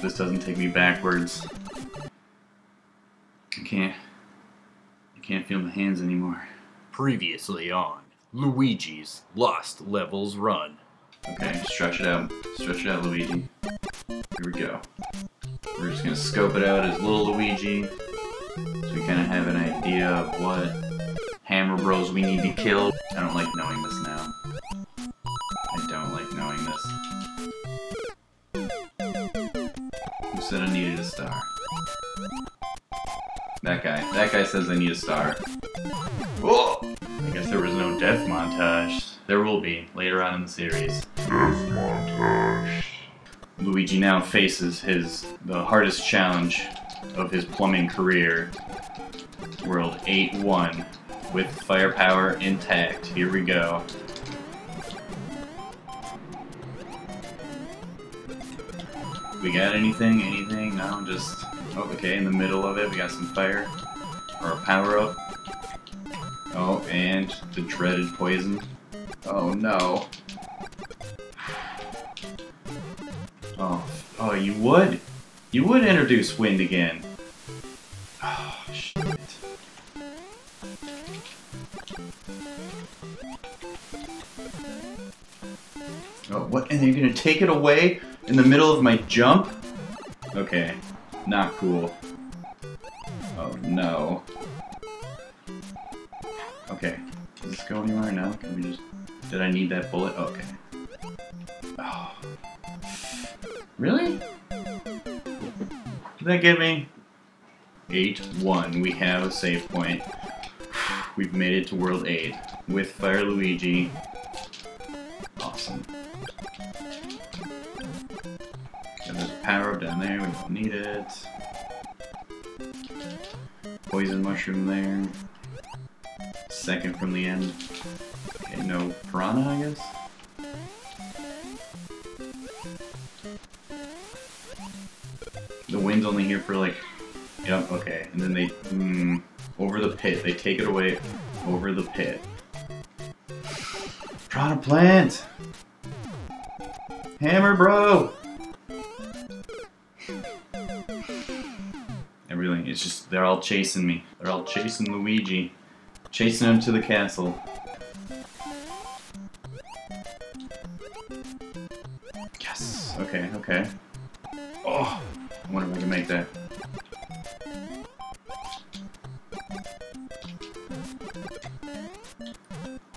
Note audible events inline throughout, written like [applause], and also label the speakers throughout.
Speaker 1: this doesn't take me backwards. I can't. I can't feel my hands anymore.
Speaker 2: Previously on Luigi's Lost Levels Run.
Speaker 1: Okay, stretch it out. Stretch it out, Luigi. Here we go. We're just gonna scope it out as little Luigi. So we kind of have an idea of what Hammer Bros we need to kill. I don't like knowing this now. That guy. That guy says I need a star. Whoa! I guess there was no death montage. There will be later on in the series. Montage. Luigi now faces his the hardest challenge of his plumbing career. World 8-1 with firepower intact. Here we go. We got anything? Anything? No, just oh, okay. In the middle of it, we got some fire or a power up. Oh, and the dreaded poison. Oh no. Oh, oh, you would? You would introduce wind again. Oh, shit. Oh, what? And you're gonna take it away in the middle of my jump? Okay, not cool. Oh no. Okay, does this go anywhere now? Can we just... Did I need that bullet? Okay. Oh. [sighs] Really? Did that get me? 8-1. We have a save point. We've made it to World 8 with Fire Luigi. Awesome. Power up down there. We don't need it. Poison mushroom there. Second from the end. Okay, no piranha, I guess? The wind's only here for like... Yep, okay. And then they... Mm, over the pit. They take it away over the pit. Piranha plant! Hammer bro! It's just, they're all chasing me. They're all chasing Luigi. Chasing him to the castle. Yes! Okay, okay. Oh! I wonder if I can make that.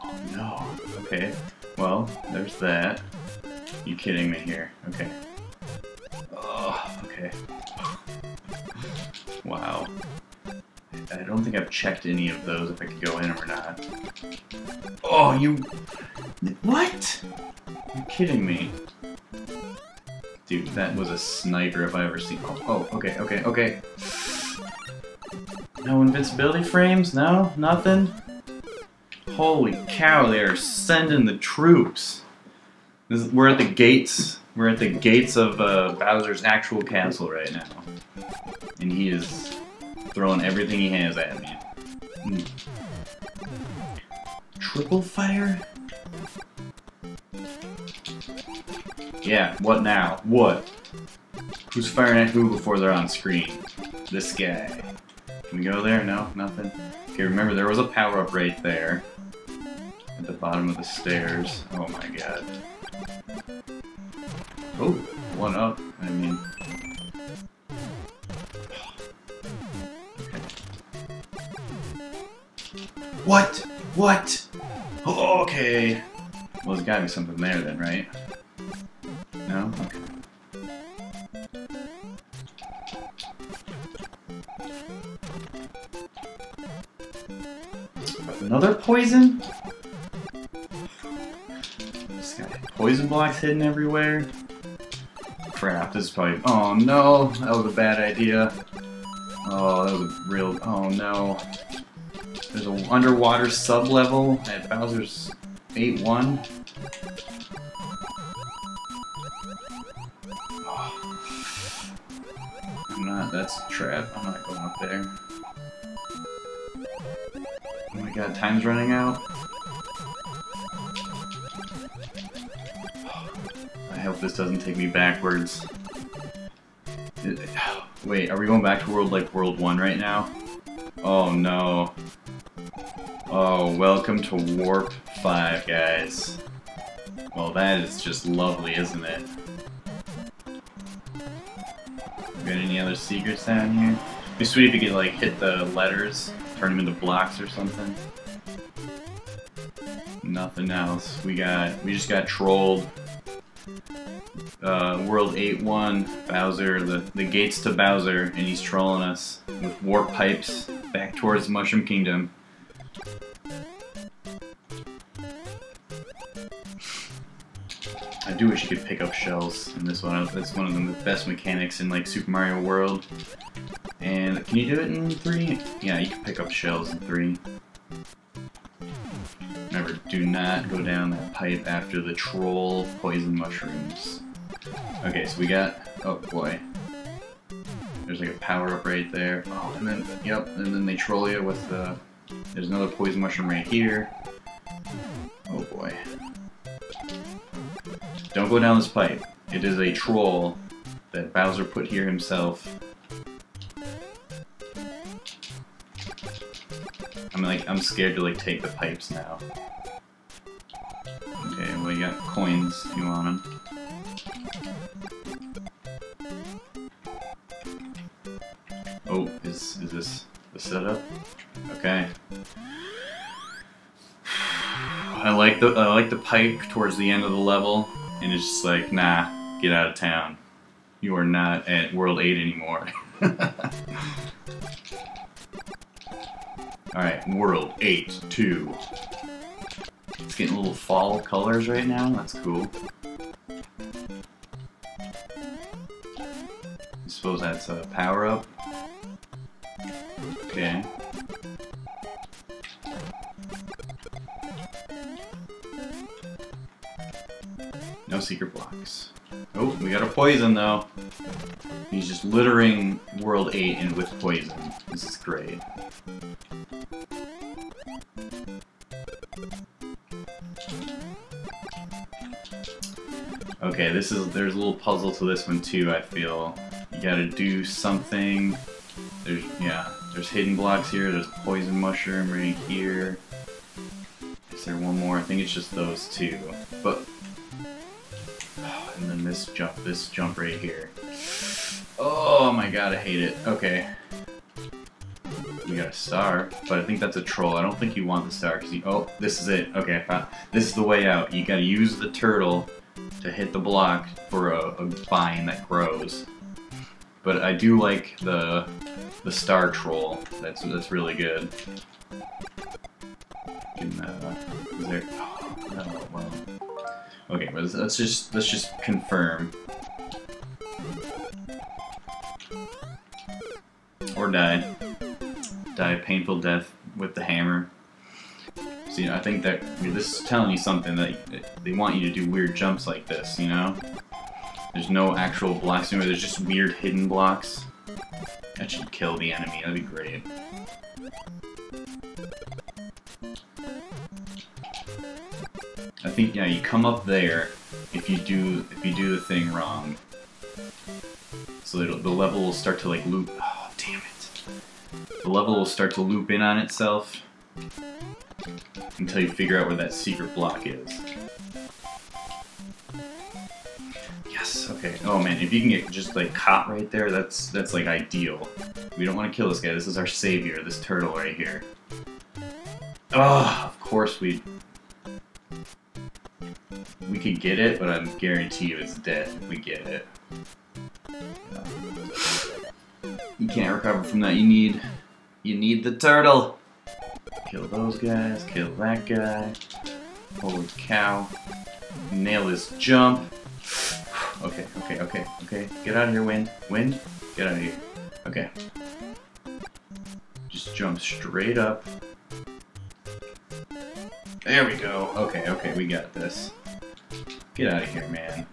Speaker 1: Oh no. Okay. Well, there's that. You kidding me here? Okay. Think I've checked any of those if I could go in or not. Oh, you... What? You're kidding me. Dude, that was a sniper if I ever seen... Oh, oh, okay, okay, okay. No invincibility frames? No? Nothing? Holy cow, they are sending the troops. Is, we're at the gates. We're at the gates of uh, Bowser's actual castle right now. And he is throwing everything he has at me. Triple fire? Yeah, what now? What? Who's firing at who before they're on screen? This guy. Can we go there? No? Nothing? Okay, remember there was a power-up right there. At the bottom of the stairs. Oh my god. Oh, one up. I mean... What? What? Oh, okay. Well, there's gotta be something there then, right? No? Okay. Another poison? Just got poison blocks hidden everywhere. Crap, this is probably... Oh no, that was a bad idea. Oh, that was a real... Oh no. Underwater sub-level at Bowser's 8-1. I'm not, that's a trap. I'm not going up there. Oh my god, time's running out. I hope this doesn't take me backwards. Wait, are we going back to world like World 1 right now? Oh no. Oh, welcome to Warp 5, guys. Well, that is just lovely, isn't it? Got any other secrets down here? It'd be sweet if you could, like, hit the letters, turn them into blocks or something. Nothing else. We got, we just got trolled. Uh, World 8-1, Bowser, the, the gates to Bowser, and he's trolling us with warp pipes back towards Mushroom Kingdom. I do wish you could pick up shells in this one. That's one of the best mechanics in like Super Mario World. And can you do it in 3? Yeah, you can pick up shells in 3. Remember, do not go down that pipe after the troll poison mushrooms. Okay, so we got... Oh boy. There's like a power-up right there. Oh, and then, yep, and then they troll you with the... There's another poison mushroom right here. Oh boy. Don't go down this pipe. It is a troll that Bowser put here himself. I'm like, I'm scared to like take the pipes now. Okay, well you got coins you want them. Oh, is, is this the setup? I like the I like the pipe towards the end of the level and it's just like, nah, get out of town. You are not at World 8 anymore. [laughs] Alright, World 8, 2. It's getting little fall colors right now, that's cool. I suppose that's a power-up. Okay. Secret blocks. Oh, we got a poison though. He's just littering World 8 in with poison. This is great. Okay, this is there's a little puzzle to this one too, I feel. You gotta do something. There's yeah, there's hidden blocks here, there's poison mushroom right here. Is there one more? I think it's just those two. But this jump, this jump right here. Oh my god, I hate it. Okay. We got a star, but I think that's a troll. I don't think you want the star, because you- Oh, this is it. Okay, This is the way out. You gotta use the turtle to hit the block for a, a vine that grows. But I do like the the star troll. That's that's really good. Can, uh, there? [gasps] Oh, well. Okay, let's, let's just let's just confirm. Or die. Die a painful death with the hammer. So, you know, I think that I mean, this is telling you something that they want you to do weird jumps like this, you know? There's no actual blocks anywhere, there's just weird hidden blocks. That should kill the enemy, that'd be great. I think yeah, you come up there if you do if you do the thing wrong. So the level will start to like loop. Oh damn it! The level will start to loop in on itself until you figure out where that secret block is. Yes. Okay. Oh man, if you can get just like caught right there, that's that's like ideal. We don't want to kill this guy. This is our savior. This turtle right here. Oh, of course we could get it, but I guarantee you it's dead if we get it. You can't recover from that. You need, you need the turtle. Kill those guys. Kill that guy. Holy cow! Nail this jump. Okay, okay, okay, okay. Get out of here, wind. Wind, get out of here. Okay. Just jump straight up. There we go. Okay, okay, we got this. Get out of here, man.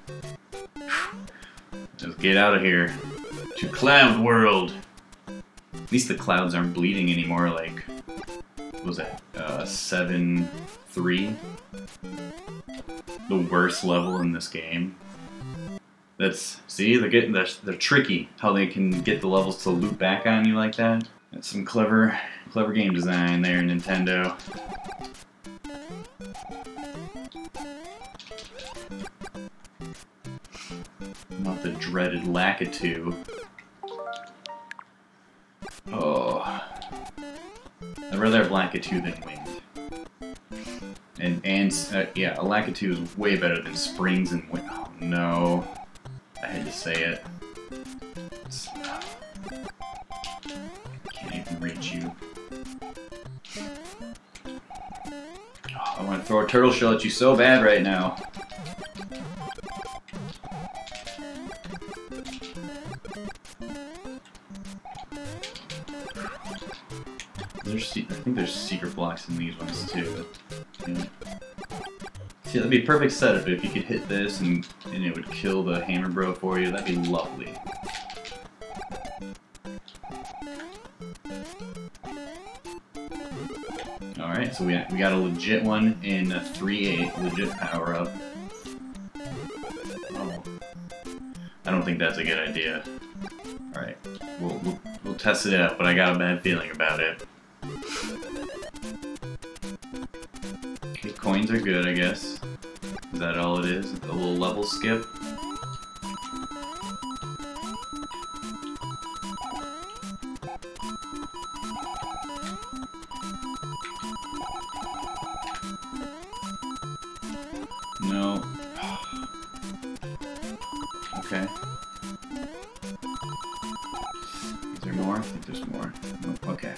Speaker 1: Just get out of here. To Cloud World! At least the clouds aren't bleeding anymore, like... What was that? Uh, 7-3? The worst level in this game. That's see, they're getting they're, they're tricky how they can get the levels to loop back on you like that. That's some clever clever game design there, Nintendo. Not the dreaded Lakitu. Oh. I'd rather have Lakitu than Wind. And, and uh, yeah, a Lakitu is way better than Springs and Wind. Oh no. I had to say it. Can't even reach you. Oh, I want to throw a turtle shell at you so bad right now. There's, I think there's secret blocks in these ones too. Yeah. See, that'd be a perfect setup if you could hit this and, and it would kill the hammer bro for you. That'd be lovely. Alright, so we, we got a legit one in a 3-8, legit power-up. Oh. I don't think that's a good idea. Alright, we'll, we'll, we'll test it out, but I got a bad feeling about it. Are good, I guess. Is that all it is? A little level skip? No. [sighs] Okay. More? I think there's more. Okay.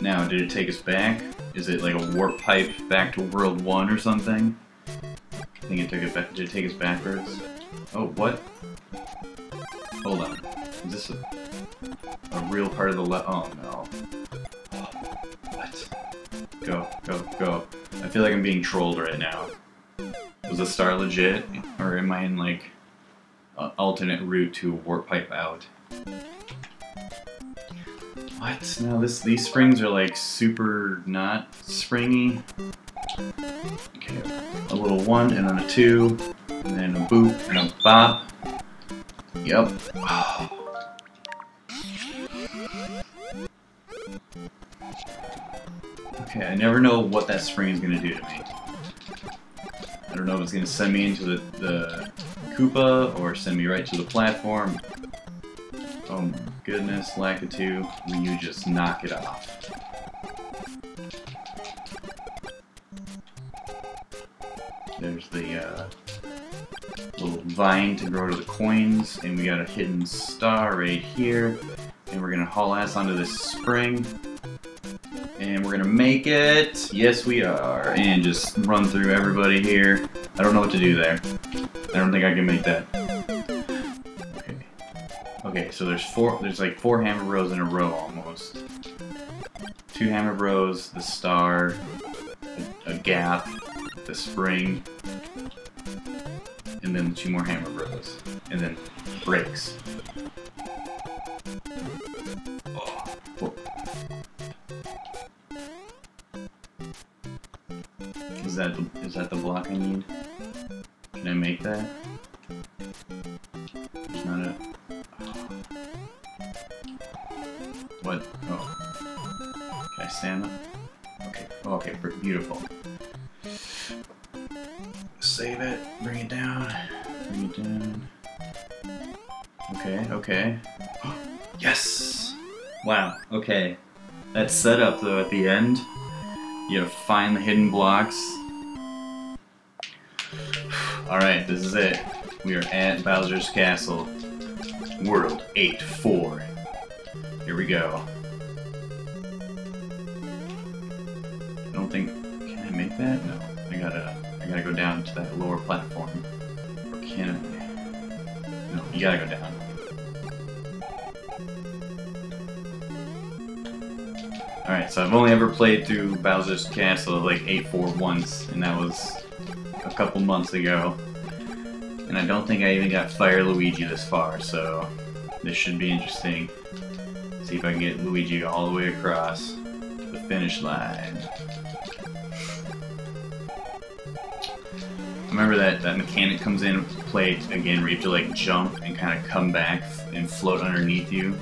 Speaker 1: Now, did it take us back? Is it like a warp pipe back to World 1 or something? I think it took it back. Did it take us backwards? Oh, what? Hold on. Is this a, a real part of the le- Oh, no. What? Go, go, go. I feel like I'm being trolled right now. Was the star legit? Or am I in, like, alternate route to warp pipe out? What? No, this these springs are like super not springy. Okay, a little one and then a two, and then a boop and a bop. Yep. Okay, I never know what that spring is gonna do to me. I don't know if it's gonna send me into the, the Koopa or send me right to the platform. Oh my goodness, Lakitu, you just knock it off? There's the uh, little vine to grow to the coins, and we got a hidden star right here. And we're gonna haul ass onto this spring. And we're gonna make it. Yes, we are. And just run through everybody here. I don't know what to do there. I don't think I can make that. Okay. So there's four. There's like four hammer bros in a row almost. Two hammer bros, the star, a, a gap, the spring, and then two more hammer bros, and then breaks. Is that the, is that the block I need? Can I make that? What? Oh. Can I stand up? Okay. Oh, okay. Beautiful. Save it. Bring it down. Bring it down. Okay. Okay. [gasps] yes. Wow. Okay. That setup though at the end. You gotta find the hidden blocks. [sighs] Alright, this is it. We are at Bowser's Castle. World 8-4. Here we go. I don't think... Can I make that? No. I gotta... I gotta go down to that lower platform. Or can I? No, you gotta go down. Alright, so I've only ever played through Bowser's Castle like 8-4 once, and that was a couple months ago. And I don't think I even got Fire Luigi this far, so this should be interesting. See if I can get Luigi all the way across the finish line. remember that that mechanic comes in play again where you have to like jump and kind of come back and float underneath you.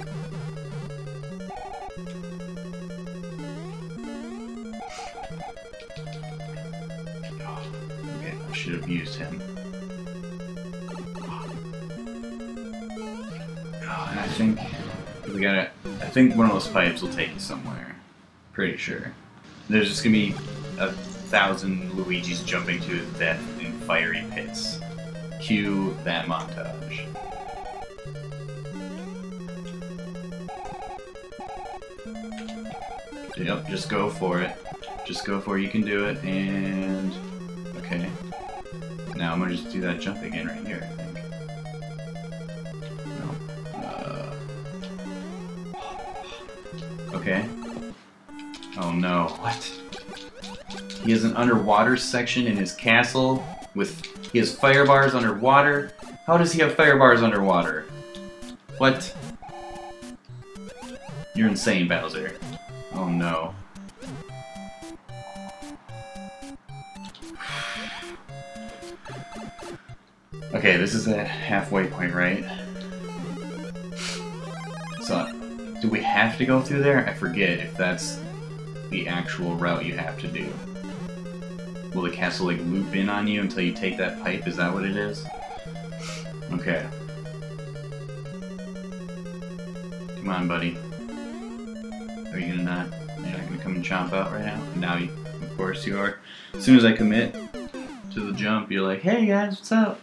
Speaker 1: Okay, I should have used him. We gotta. I think one of those pipes will take you somewhere. Pretty sure. There's just gonna be a thousand Luigi's jumping to his death in fiery pits. Cue that montage. Yep, just go for it. Just go for it, you can do it, and... Okay. Now I'm gonna just do that jump again right here, I think. No. What? He has an underwater section in his castle with he has fire bars underwater. How does he have fire bars underwater? What? You're insane, Bowser. Oh no. Okay, this is a halfway point, right? So, do we have to go through there? I forget if that's the actual route you have to do. Will the castle like loop in on you until you take that pipe? Is that what it is? Okay. Come on, buddy. Are you gonna not? You're not gonna come and chomp out right now? Now, you, of course you are. As soon as I commit to the jump, you're like, "Hey guys, what's up?"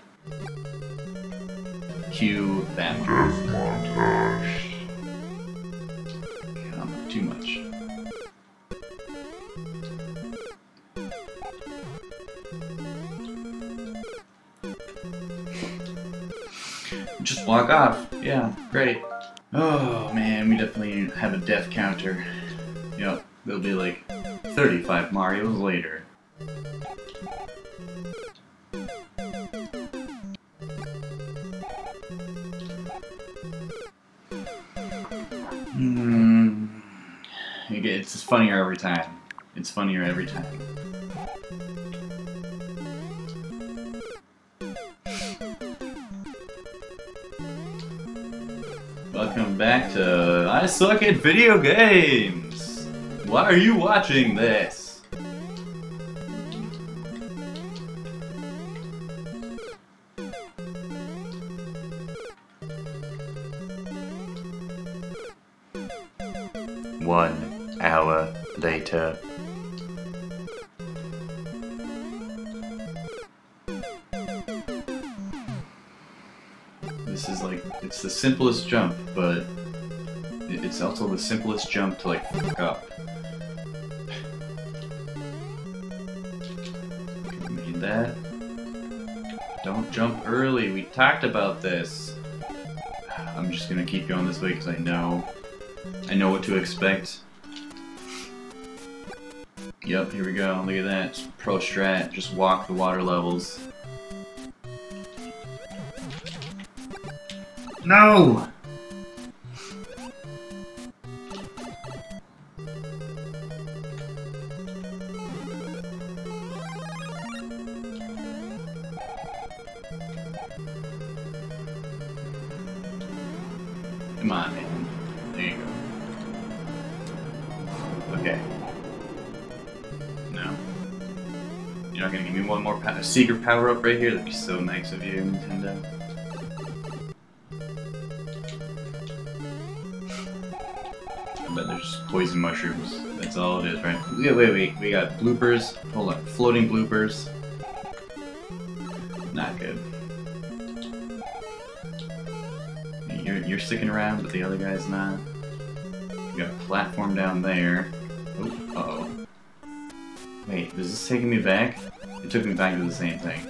Speaker 1: Cue that montage. Come, too much. Walk off. Yeah, great. Oh man, we definitely have a death counter. Yep, there'll be like 35 Marios later. Hmm. It's funnier every time. It's funnier every time. Suck at Video Games! Why are you watching this? One hour later. This is like, it's the simplest jump, but it's also the simplest jump to like fuck up. Made that. Don't jump early, we talked about this. I'm just gonna keep going this way because I know, I know what to expect. Yep, here we go, look at that, pro strat, just walk the water levels. No! Come on. There you go. Okay. No. You're not gonna give me one more secret power up right here? That'd be so nice of you, Nintendo. I bet there's poison mushrooms. That's all it is, right? Wait, wait, wait. We got bloopers. Hold on. Floating bloopers. Sticking around, but the other guy's not. We got a platform down there. Oh, uh-oh. Wait, is this taking me back? It took me back to the same thing.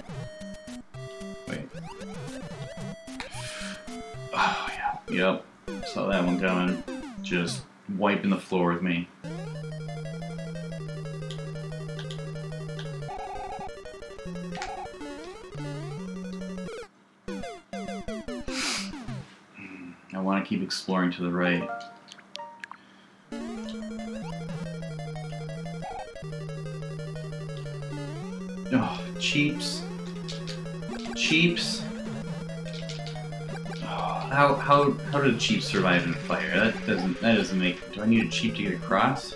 Speaker 1: Wait. Oh, yeah. Yep. Saw that one coming. Just wiping the floor with me. Want to keep exploring to the right. Oh, cheaps. Cheeps. Oh, how how how do Cheeps survive in fire? That doesn't that doesn't make. Do I need a Cheep to get across?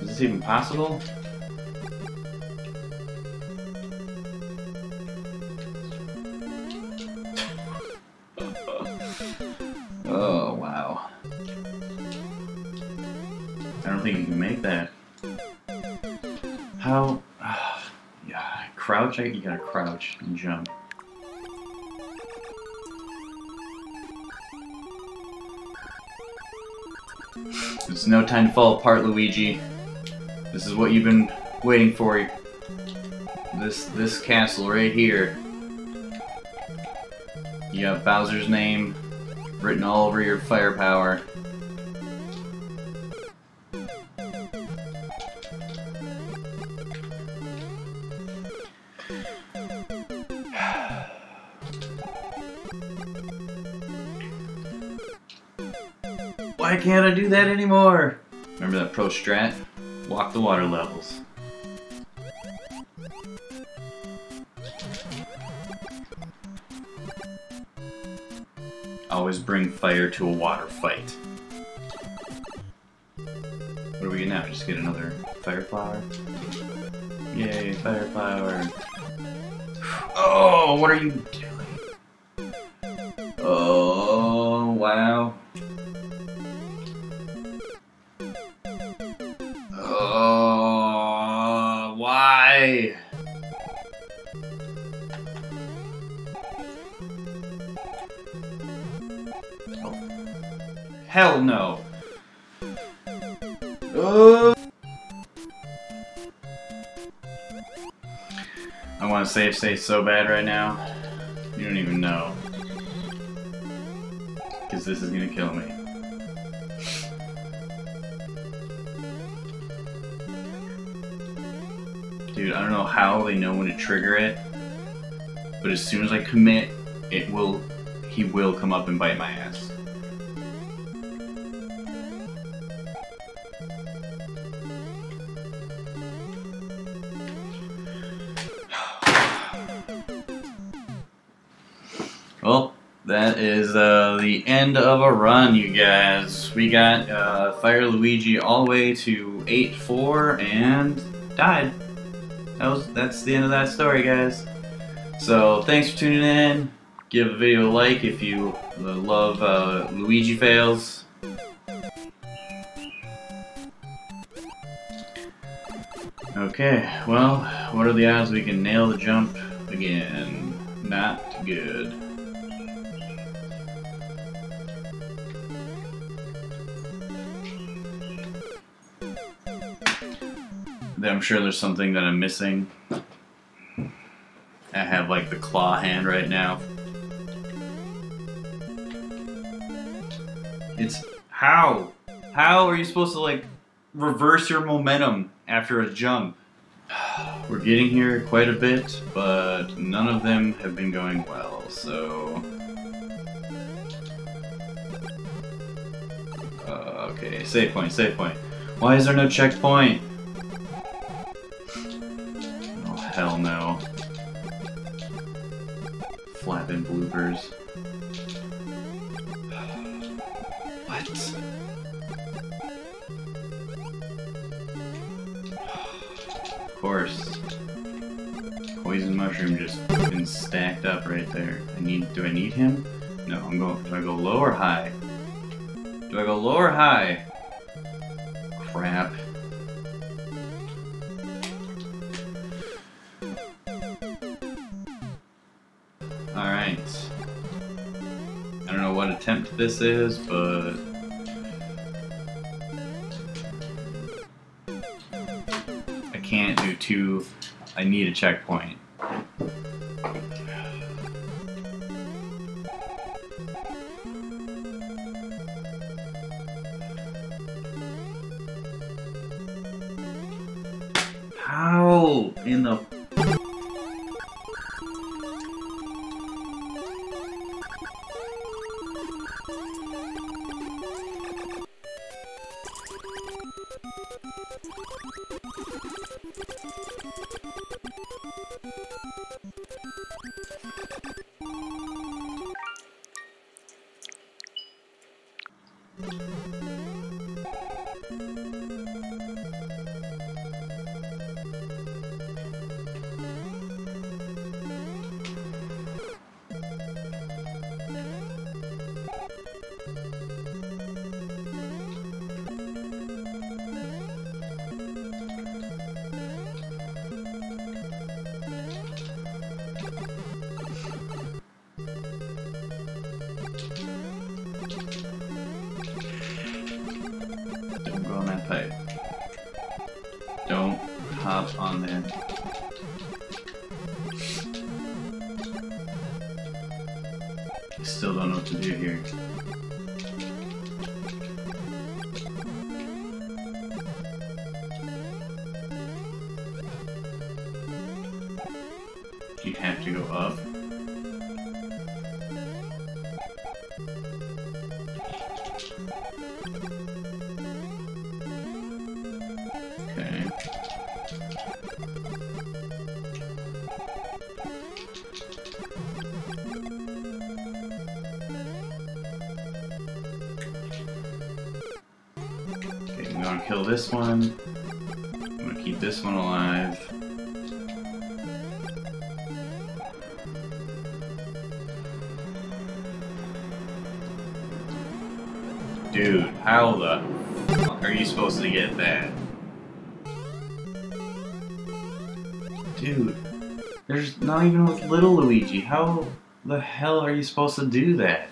Speaker 1: Is this even possible? You gotta crouch and jump. It's no time to fall apart, Luigi. This is what you've been waiting for. This this castle right here. You have Bowser's name written all over your firepower. Can't I do that anymore? Remember that pro strat? Walk the water levels. Always bring fire to a water fight. What do we get now? Just get another fire flower? Yay, fire flower. [sighs] Oh, what are you why? Oh, hell no. Oh. I want to save state so bad right now. You don't even know. Because this is going to kill me. How they know when to trigger it, but as soon as I commit, it will, he will come up and bite my ass. [sighs] Well, that is uh, the end of a run, you guys. We got uh, Fire Luigi all the way to 8-4 and died. That was that's the end of that story, guys. So thanks for tuning in. Give the video a like if you love uh, Luigi fails. Okay, well, what are the odds we can nail the jump again? Not good. I'm sure there's something that I'm missing. I have like the claw hand right now. It's how? How are you supposed to like reverse your momentum after a jump? [sighs] We're getting here quite a bit, but none of them have been going well, so... Uh, okay, save point, save point. Why is there no checkpoint? Flapping bloopers. What? Of course. Poison mushroom just been stacked up right there. I need do I need him? No, I'm going do I go low or high? Do I go low or high? Crap. This is, but I can't do two. I need a checkpoint. How in the on that pipe. Don't hop on there. Still don't know what to do here. This one alive. Dude, how the fuck are you supposed to get that? Dude, there's not even with little Luigi. How the hell are you supposed to do that?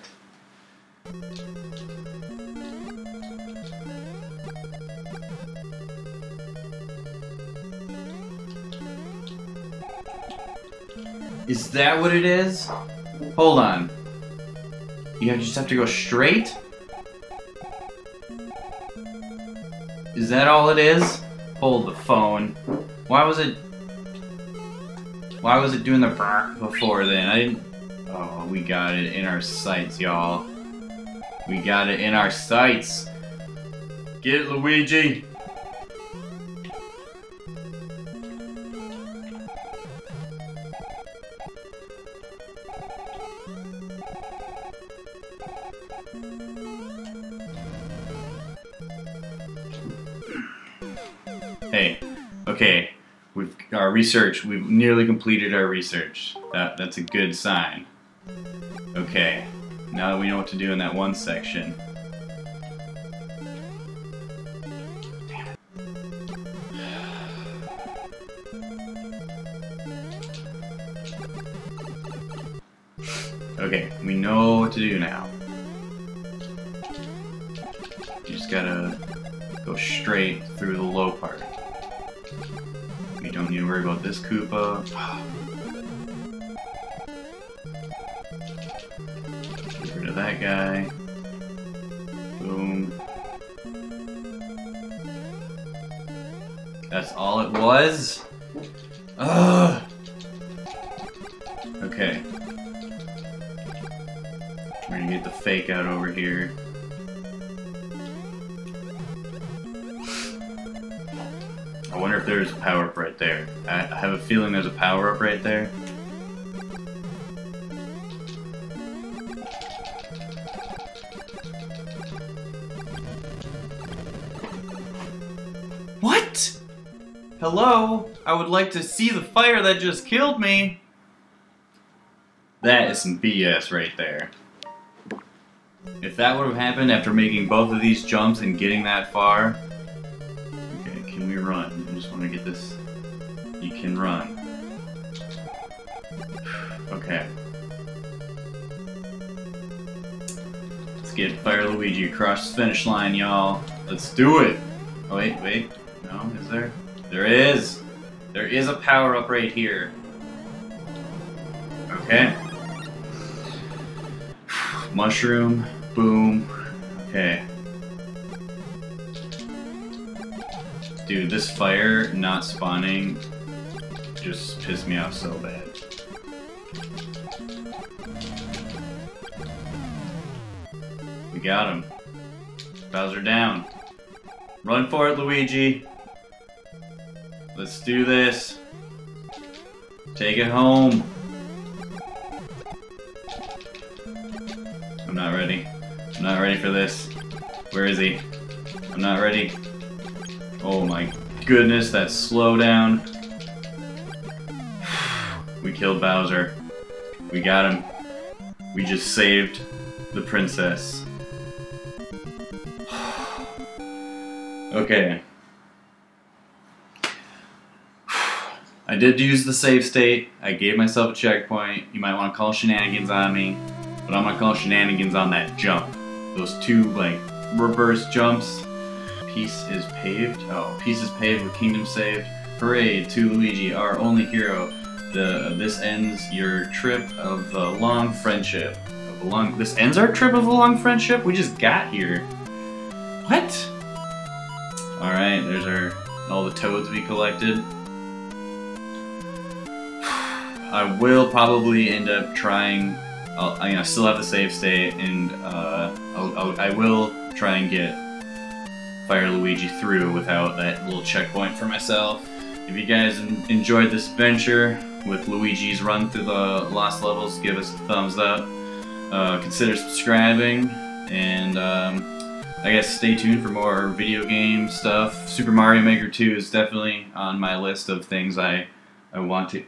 Speaker 1: Is that what it is? Hold on. You just have to go straight? Is that all it is? Hold the phone. Why was it... Why was it doing the before then? I didn't... Oh, we got it in our sights, y'all. We got it in our sights. Get it, Luigi. Okay, we've our research. We've nearly completed our research. That that's a good sign. Okay, now that we know what to do in that one section. Okay, we know what to do now. You just gotta go straight through the low part. Worry about this Koopa. Get rid of that guy. Boom. That's all it was? Ugh! Okay. We're gonna get the fake out over here. There's a power up right there. I I have a feeling there's a power up right there. What? Hello? I would like to see the fire that just killed me. That is some BS right there. If that would have happened after making both of these jumps and getting that far, this. You can run. [sighs] Okay. Let's get Fire Luigi across the finish line, y'all. Let's do it! Oh, wait, wait. No, is there? There is! There is a power up right here. Okay. [sighs] Mushroom. Boom. Dude, this fire not spawning just pissed me off so bad. We got him. Bowser down. Run for it, Luigi. Let's do this. Take it home. I'm not ready. I'm not ready for this. Where is he? I'm not ready. Oh my goodness, that slowdown. [sighs] We killed Bowser. We got him. We just saved the princess. [sighs] okay. [sighs] I did use the save state. I gave myself a checkpoint. You might want to call shenanigans on me, but I'm gonna call shenanigans on that jump. Those two like reverse jumps. Peace is paved. Oh, peace is paved with kingdom saved. Hooray to Luigi, our only hero. The this ends your trip of a long friendship. Of a long. This ends our trip of a long friendship. We just got here. What? All right. There's our all the toads we collected. [sighs] I will probably end up trying. I'll, I, know, I still have the save state, and uh, I'll, I'll, I will try and get Fire Luigi through without that little checkpoint for myself. If you guys enjoyed this adventure with Luigi's run through the lost levels, give us a thumbs up. Uh, consider subscribing, and um, I guess stay tuned for more video game stuff. Super Mario Maker 2 is definitely on my list of things I, I want to